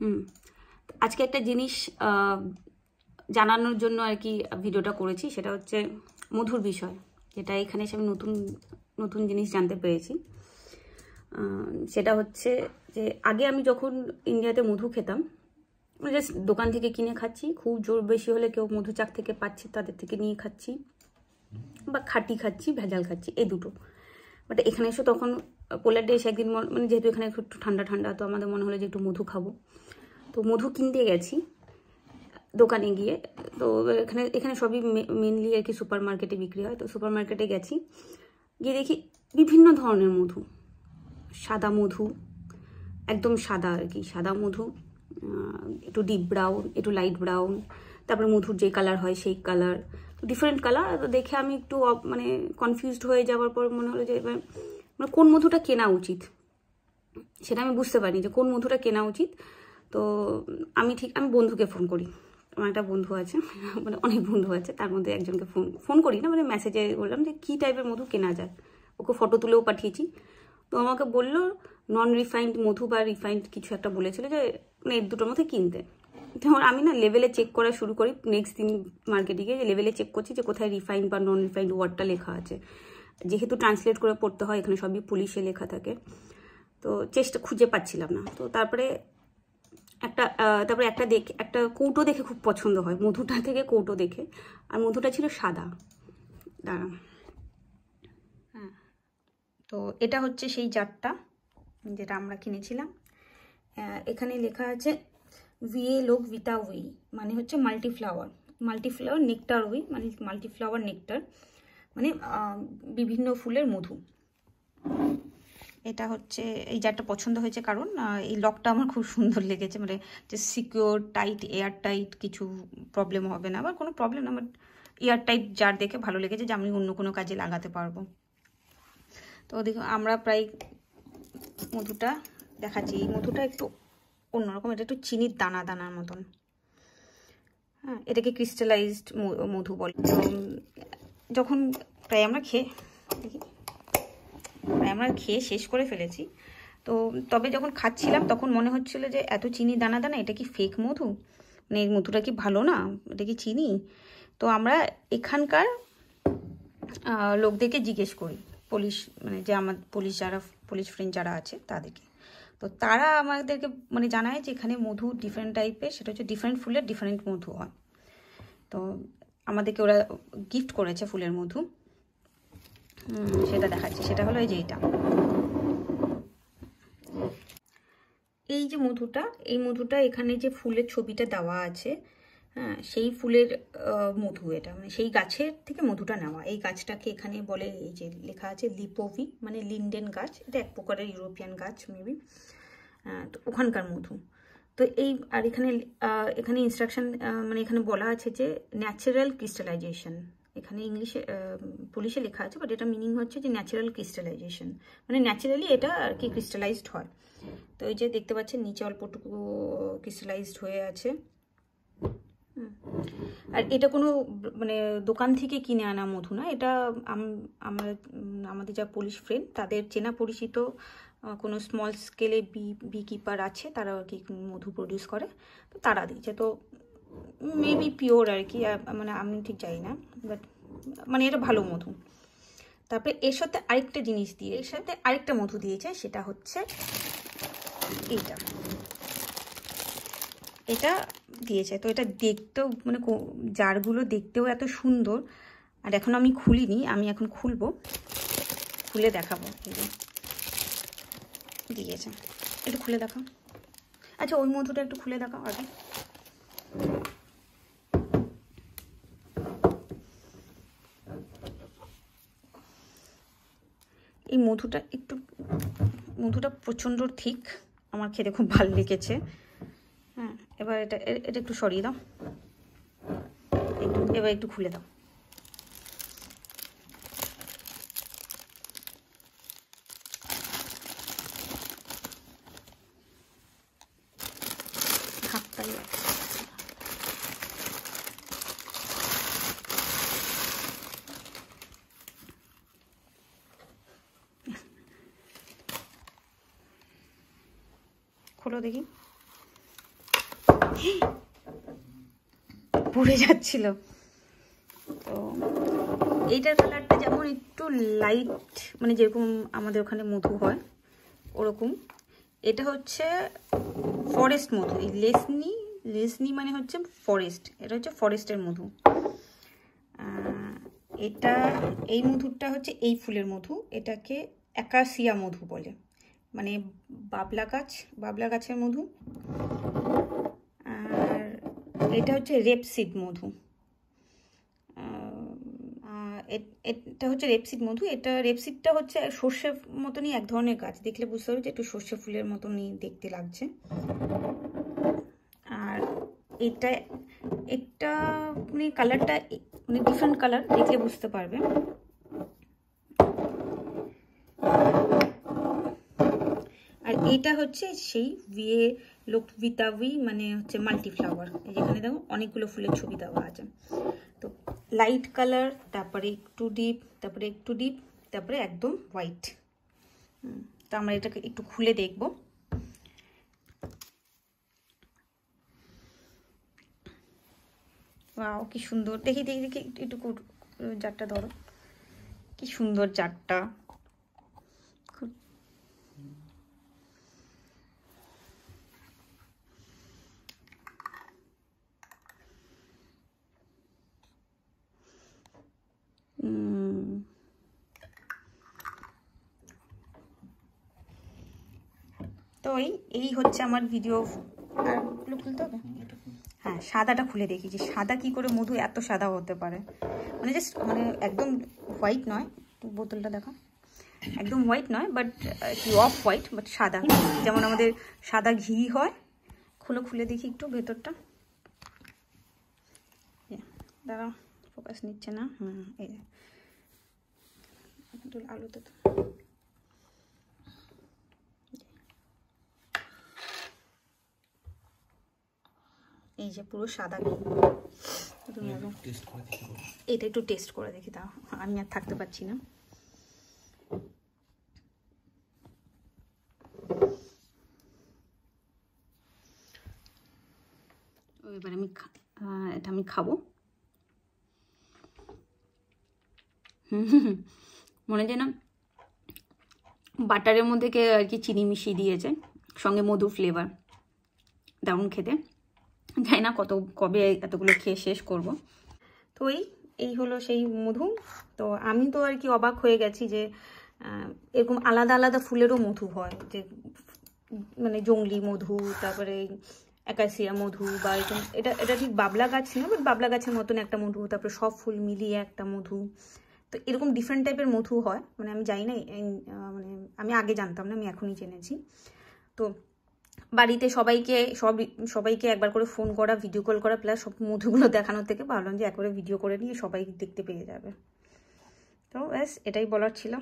হুম। আজকে একটা জিনিস জানানোর জন্য আর কি ভিডিওটা করেছি, সেটা হচ্ছে মধুর বিষয়, যেটা এখানে এসে আমি নতুন নতুন জিনিস জানতে পেরেছি। সেটা হচ্ছে যে আগে আমি যখন ইন্ডিয়াতে মধু খেতাম জাস্ট দোকান থেকে কিনে খাচ্ছি, খুব জোর বেশি হলে কেউ মধু চাক থেকে পাচ্ছে, তাদের থেকে নিয়ে খাচ্ছি, বা খাঁটি খাচ্ছি, ভেজাল খাচ্ছি এই দুটো। বাট এখানে এসে তখন পোলারডে এসে একদিন মানে যেহেতু এখানে একটু ঠান্ডা ঠান্ডা, তো আমাদের মনে হলো যে একটু মধু খাব। তো মধু কিনতে গেছি দোকানে গিয়ে। তো এখানে এখানে সবই মেনলি আর কি সুপার মার্কেটে বিক্রি হয়। তো সুপার মার্কেটে গেছি। গিয়ে দেখি বিভিন্ন ধরনের মধু। সাদা মধু, একদম সাদা আর কি, সাদা মধু একটু ডিপ ব্রাউন একটু লাইট ব্রাউন তারপরে মধুর যে কালার হয় সেই কালার ডিফারেন্ট কালার তো দেখে আমি একটু মানে কনফিউজড হয়ে যাওয়ার পর মনে হলো যে, এবার মানে কোন মধুটা কেনা উচিত? সেটা আমি বুঝতে পারি যে কোন মধুটা কেনা উচিত। তো আমি ঠিক, আমি বন্ধুকে ফোন করি। আমার একটা বন্ধু আছে মানে অনেক বন্ধু আছে, তার মধ্যে একজনকে ফোন ফোন করি না মানে মেসেজে বললাম যে, কী টাইপের মধু কেনা যায়? ওকে ফটো তুলেও পাঠিয়েছি। তো আমাকে বলল নন রিফাইন্ড মধু বা রিফাইন্ড কিছু একটা বলেছিল যে মানে এর দুটোর মধ্যে কিনতে। তখন আমি না লেভেলে চেক করা শুরু করি নেক্সট দিন মার্কেটে গিয়ে যে লেভেলে চেক করছি যে, কোথায় রিফাইন্ড বা নন রিফাইন্ড ওয়ার্ডটা লেখা আছে। যেহেতু ট্রান্সলেট করে পড়তে হয়, এখানে সবই পুলিশে লেখা থাকে। তো চেষ্টা, খুঁজে পাচ্ছিলাম না। তো তারপরে একটা তারপরে একটা দেখে, একটা কৌটো দেখে খুব পছন্দ হয়। মধুটা থেকে কৌটো দেখে। আর মধুটা ছিল সাদা। দাঁড়া হ্যাঁ। তো এটা হচ্ছে সেই জারটা যেটা আমরা কিনেছিলাম। এখানে লেখা আছে ভিএ লোক ভিতা উই মানে হচ্ছে মাল্টিফ্লাওয়ার মাল্টিফ্লাওয়ার নেকটার উই মানে মাল্টিফ্লাওয়ার নেকটার মানে বিভিন্ন ফুলের মধু। এটা হচ্ছে, এই জারটা পছন্দ হয়েছে কারণ এই লকটা আমার খুব সুন্দর লেগেছে। মানে যে সিকিওর টাইট এয়ার টাইট কিছু প্রবলেম হবে না, আবার কোনো প্রবলেম না বাট এয়ার টাইট জার দেখে ভালো লেগেছে যে আমি অন্য কোনো কাজে লাগাতে পারব। তো দেখো আমরা প্রায় মধুটা দেখাচ্ছি। এই মধুটা একটু অন্যরকম, এটা একটু চিনির দানা দানার মতন। হ্যাঁ এটাকে ক্রিস্টালাইজড মধু বলে। যখন প্রায় আমরা খেয়ে আমরা খেয়ে শেষ করে ফেলেছি। তো তবে যখন খাচ্ছিলাম তখন মনে হচ্ছিল যে এত চিনি দানা দানা, এটা কি ফেক মধু? মানে এই মধুটা কি ভালো না? এটা কি চিনি? তো আমরা এখানকার লোকদেরকে জিজ্ঞেস করি, পুলিশ মানে যে আমার পুলিশ যারা, পুলিশ ফ্রেন্ড যারা আছে তাদেরকে। তো তারা আমাদেরকে মানে জানায় যে এখানে মধু ডিফারেন্ট টাইপের সেটা হচ্ছে ডিফারেন্ট ফুলের ডিফারেন্ট মধু হয়। তো আমাদেরকে ওরা গিফট করেছে ফুলের মধু। সেটা দেখাচ্ছি। সেটা হলো এই যে এটা এই যে মধুটা, এই মধুটা এখানে যে ফুলের ছবিটা দেওয়া আছে হ্যাঁ সেই ফুলের মধু এটা। মানে সেই গাছের থেকে মধুটা নেওয়া। এই গাছটাকে এখানে বলে, এই যে লেখা আছে লিপোভি মানে লিন্ডেন গাছ। এটা এক প্রকারের ইউরোপিয়ান গাছ মেবি তো ওখানকার মধু। তো এই, আর এখানে এখানে ইনস্ট্রাকশন মানে এখানে বলা আছে যে ন্যাচারাল ক্রিস্টালাইজেশন এখানে ইংলিশে পুলিশে লেখা আছে বাট এটা মিনিং হচ্ছে যে ন্যাচারাল ক্রিস্টালাইজেশন মানে ন্যাচারালি এটা আর কি ক্রিস্টালাইজড হয়। তো এই যে দেখতে পাচ্ছেন, নিচে অল্পটুকু ক্রিস্টালাইজড হয়ে আছে। আর এটা কোনো মানে দোকান থেকে কিনে আনা মধু না, এটা আম- আমরা আমাদের যা পুলিশ ফ্রেন্ড তাদের চেনা পরিচিত কোনো স্মল স্কেলে বি বি কিপার আছে তারা আর কি মধু প্রডিউস করে, তো তারা দিচ্ছে তো মেবি পিওর আর কি মানে আমি ঠিক জানি না বাট মানে এটা ভালো মধু। তারপরে এর সাথে আরেকটা জিনিস দিয়ে, এর সাথে আরেকটা মধু দিয়েছে সেটা হচ্ছে এইটা। এটা দিয়েছে তো এটা দেখতেও মানে জারগুলো দেখতেও এত সুন্দর, আর এখন আমি খুলিনি, আমি এখন খুলবো, খুলে দেখাবো দিয়েছে একটু খুলে দেখাও। আচ্ছা ওই মধুটা একটু খুলে দেখাও আগে। এই মধুটা একটু, মধুটা প্রচণ্ড ঠিক। আমার খেতে খুব ভালো লেগেছে। হ্যাঁ এবার এটা এটা একটু সরিয়ে দাও। একটু, এবার একটু খুলে দাও। হাতটাই খোলো দেখি। পড়ে যাচ্ছিল। তো এইটার কালারটা যেমন একটু লাইট মানে যেরকম আমাদের ওখানে মধু হয়, ওরকম। এটা হচ্ছে ফরেস্ট মধু, এই লেসনি লেসনি মানে হচ্ছে ফরেস্ট এটা হচ্ছে ফরেস্টের মধু। এটা, এই মধুরটা হচ্ছে এই ফুলের মধু, এটাকে অ্যাকাসিয়া মধু বলে। মানে বাবলা গাছ, বাবলা গাছের মধু। আর এটা হচ্ছে রেপসিড মধু। এটা হচ্ছে রেপসিড মধু। এটা রেপসিডটা হচ্ছে সর্ষের মতনই এক ধরনের গাছ। দেখলে বুঝতে পারবে যে একটু সর্ষে ফুলের মতনই দেখতে লাগছে। আর এটা এটা মানে কালারটা মানে ডিফারেন্ট কালার দেখলে বুঝতে পারবে আর এটা হচ্ছে সেই ভিয়ে লোক ভিতাভি মানে হচ্ছে মাল্টি ফ্লাওয়ার এই যেখানে দেখো অনেকগুলো ফুলের ছবি দেওয়া আছে। তো লাইট কালার তারপরে একটু ডিপ তারপরে একটু ডিপ তারপরে একদম হোয়াইট তো আমরা এটাকে একটু খুলে দেখব। ওয়াও কি সুন্দর। দেখি দেখি দেখি একটু জারটা ধরো। কি সুন্দর জারটা। তো এই এই হচ্ছে আমার ভিডিও খুলতে হবে? হ্যাঁ সাদাটা খুলে দেখি যে সাদা কি করে মধু এত সাদা হতে পারে। মানে জাস্ট মানে একদম হোয়াইট নয়। বোতলটা দেখো একদম হোয়াইট নয় বাট কি অফ হোয়াইট বাট সাদা। যেমন আমাদের সাদা ঘি হয়। খুলে খুলে দেখি একটু ভেতরটা। দাঁড়াও। ফোকাস নিচ্ছে না হুম এই আলুতে তো এই যে পুরো সাদা ঘি এটা একটু টেস্ট করে দেখি তাও আমি আর থাকতে পারছি না এবার আমি এটা আমি খাব হুম, হুম, হুম। মনে হয় যেন বাটারের মধ্যে কে আর কি চিনি মিশিয়ে দিয়েছে, সঙ্গে মধু ফ্লেভার দারুণ খেতে। জানি না কত, কবে এতগুলো খেয়ে শেষ করব। তো এই এই হলো সেই মধু। তো আমি তো আর কি অবাক হয়ে গেছি যে এরকম আলাদা আলাদা ফুলেরও মধু হয়। যে মানে জঙ্গলি মধু, তারপরে একাসিয়া মধু বা এরকম, এটা এটা ঠিক বাবলা গাছ না বাট বাবলা গাছের মতন একটা মধু, তারপরে সব ফুল মিলিয়ে একটা মধু। তো এরকম ডিফারেন্ট টাইপের মধু হয়। মানে আমি জানি না মানে আমি আগে জানতাম না, আমি এখনই জেনেছি। তো বাড়িতে সবাইকে, সব, সবাইকে একবার করে ফোন করা ভিডিও কল করা প্লাস সব মধুগুলো দেখানোর থেকে ভাবলাম যে একবারে ভিডিও করে নিয়ে সবাই দেখতে পেয়ে যাবে। তো ব্যাস, এটাই বলার ছিল।